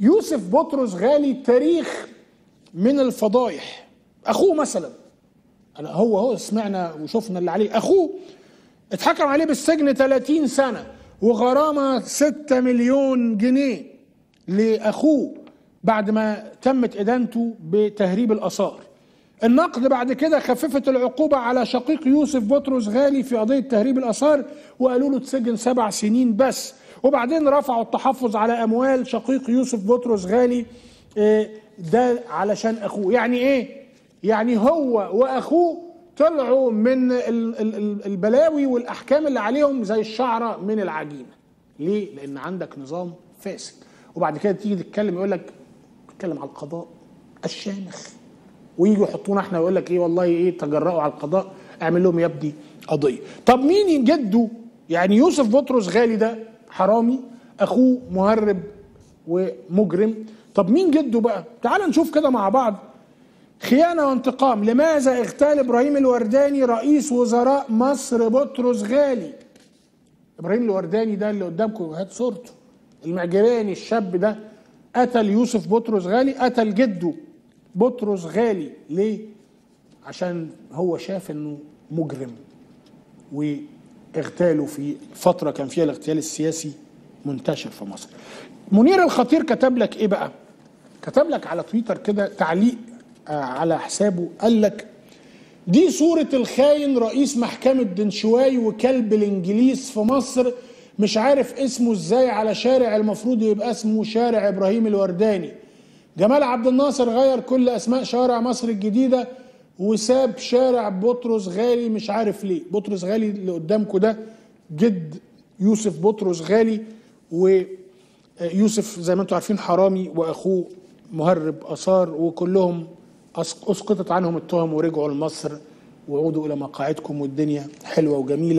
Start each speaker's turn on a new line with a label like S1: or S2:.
S1: يوسف بطرس غالي تاريخ من الفضايح. أخوه مثلا. أنا هو هو سمعنا وشفنا اللي عليه. أخوه اتحكم عليه بالسجن 30 سنة وغرامة 6 مليون جنيه لأخوه بعد ما تمت إدانته بتهريب الآثار. النقد بعد كده خففت العقوبة على شقيق يوسف بطرس غالي في قضية تهريب الآثار وقالوا له تسجن سبع سنين بس. وبعدين رفعوا التحفظ على أموال شقيق يوسف بطرس غالي آه، ده علشان أخوه. يعني إيه؟ يعني هو وأخوه طلعوا من ال- ال- ال- البلاوي والأحكام اللي عليهم زي الشعرة من العجينة. ليه؟ لأن عندك نظام فاسد. وبعد كده تيجي تتكلم يقول لك تتكلم على القضاء الشامخ. ويجوا يحطونا إحنا يقول لك إيه والله إيه تجرأوا على القضاء اعمل لهم يا ابني قضية. طب مين جده يعني يوسف بطرس غالي ده حرامي أخوه مهرب ومجرم. طب مين جده بقى؟ تعال نشوف كده مع بعض. خيانة وانتقام. لماذا اغتال إبراهيم الورداني رئيس وزراء مصر بطرس غالي؟ إبراهيم الورداني ده اللي قدامكم هات صورته. المعجباني الشاب ده. قتل يوسف بطرس غالي قتل جده. بطرس غالي. ليه؟ عشان هو شاف إنه مجرم واغتاله في فترة كان فيها الاغتيال السياسي منتشر في مصر. منير الخطير كتب لك إيه بقى؟ كتب لك على تويتر كده تعليق آه، على حسابه قال لك دي صورة الخاين رئيس محكمة دنشواي وكلب الإنجليز في مصر مش عارف اسمه إزاي على شارع المفروض يبقى اسمه شارع إبراهيم الورداني. جمال عبد الناصر غير كل أسماء شوارع مصر الجديدة وساب شارع بطرس غالي مش عارف ليه. بطرس غالي اللي قدامكم ده جد يوسف بطرس غالي ويوسف زي ما أنتم عارفين حرامي وأخوه مهرب آثار وكلهم أسقطت عنهم التهم ورجعوا لمصر وعودوا إلى مقاعدكم والدنيا حلوة وجميلة.